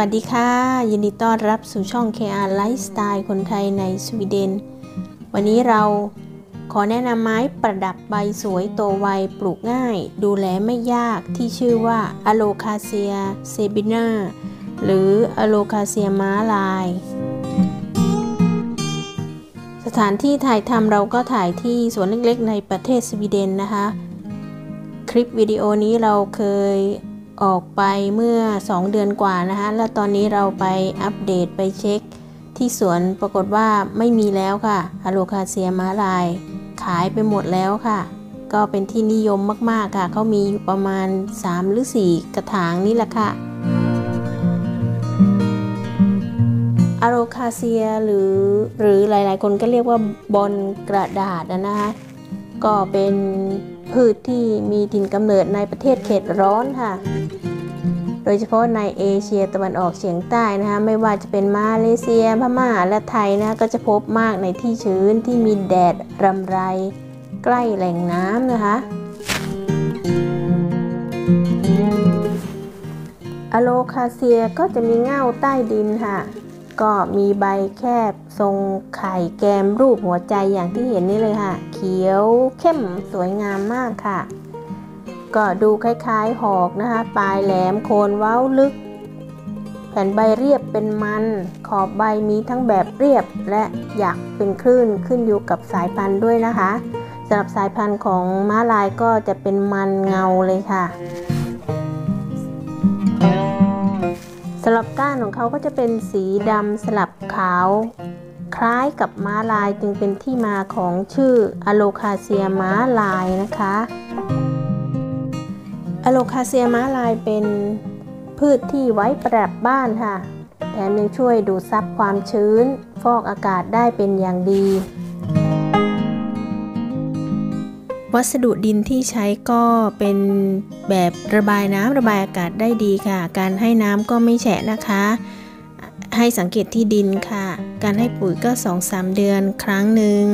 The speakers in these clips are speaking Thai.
วัสดีค่ะ ยินดีต้อนรับสู่ช่อง KR Lifestyle คนไทยในสวีเดน วันนี้เราขอแนะนำไม้ประดับใบสวยโตไวปลูกง่าย ดูแลไม่ยากที่ชื่อว่า Alocasia Zebrina หรือ Alocasia ม้าลาย สถานที่ถ่ายทำเราก็ถ่ายที่สวนเล็กๆ ในประเทศสวีเดนนะคะ คลิปวิดีโอนี้เราเคย ออกไปเมื่อ 2 เดือนกว่านะคะ แล้วตอนนี้เราไปอัปเดตไปเช็ค ที่สวนปรากฏว่าไม่มีแล้วค่ะ Alocasia ม้าลาย ขายไปหมดแล้วค่ะ ก็เป็นที่นิยมมากๆค่ะ เขามีอยู่ประมาณ 3 หรือ 4 กระถางนี่แหละค่ะ Alocasia หรือหรือหลายๆ คนก็เรียกว่าบอลกระดาษนะคะ ก็เป็น พืชที่มีถิ่นกำเนิดในประเทศเขตร้อนค่ะ โดยเฉพาะในเอเชียตะวันออกเฉียงใต้นะคะไม่ว่าจะเป็นมาเลเซียพม่าและไทยนะก็จะพบมากในที่ชื้นที่มีแดดรำไร ใกล้แหล่งน้ำนะคะอโลคาเซียก็จะมีเง่าใต้ดินค่ะ ก็มีใบแคบทรงไข่แกมรูปหัวใจอย่างที่เห็นนี่เลยค่ะ เขียวเข้มสวยงามมากค่ะ ก็ดูคล้ายๆหอกนะคะ ปลายแหลมโคนเว้าลึก แผ่นใบเรียบเป็นมัน ขอบใบมีทั้งแบบเรียบและหยักเป็นคลื่นขึ้นอยู่กับสายพันธุ์ด้วยนะคะสำหรับสายพันธุ์ของม้าลายก็จะเป็นมันเงาเลยค่ะ สำหรับก้านของเขาก็จะเป็นสีดำสลับขาว คล้ายกับม้าลายจึงเป็นที่มาของชื่อ Alocasia ม้าลายนะคะ Alocasia ม้าลายเป็นพืชที่ไว้ประดับบ้านค่ะ แถมยังช่วยดูดซับความชื้น ฟอกอากาศได้เป็นอย่างดี วัสดุดินที่ใช้ก็เป็นแบบระบายน้ำระบายอากาศได้ดีค่ะ การให้น้ำก็ไม่แฉะนะคะ ให้สังเกตที่ดินค่ะ การให้ปุ๋ยก็ 2-3 เดือนครั้งหนึ่ง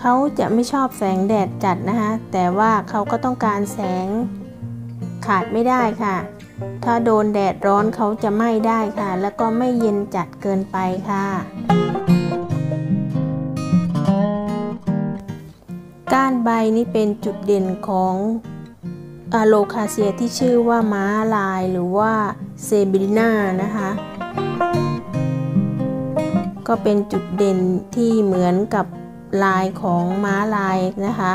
เขาจะไม่ชอบแสงแดดจัดนะคะ แต่ว่าเขาก็ต้องการแสงขาดไม่ได้ค่ะ ถ้าโดนแดดร้อนเขาจะไหม้ได้ค่ะ แล้วก็ไม่เย็นจัดเกินไปค่ะ ก้านใบนี้เป็นจุดเด่นของอะโลคาเซียที่ชื่อว่าม้าลายหรือว่า Zebrina นะคะ ก็เป็นจุดเด่นที่เหมือนกับลายของม้าลายนะคะ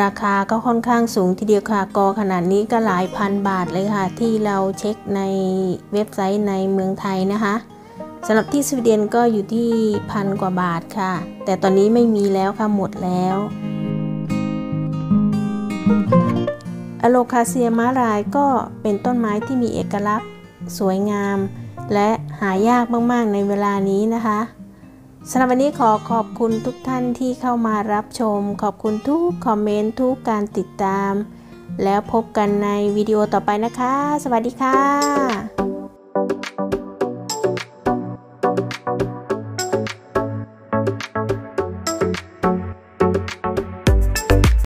ราคาก็ค่อนข้างสูงทีเดียวค่ะกอขนาดนี้ก็หลายพันบาทเลยค่ะ ที่เราเช็คในเว็บไซต์ในเมืองไทยนะคะ สำหรับที่สวีเดนก็อยู่ที่พันกว่าบาทค่ะ แต่ตอนนี้ไม่มีแล้วค่ะหมดแล้วอโลคาเซียม้าลายก็เป็นต้นไม้ที่มีเอกลักษณ์ สวยงาม และหายากมาก ๆ ในเวลานี้นะคะสำหรับวันนี้ขอขอบคุณทุกท่านที่เข้ามารับชม ขอบคุณทุกคอมเมนต์ทุกการติดตาม แล้วพบกันในวิดีโอต่อไปนะคะ สวัสดีค่ะ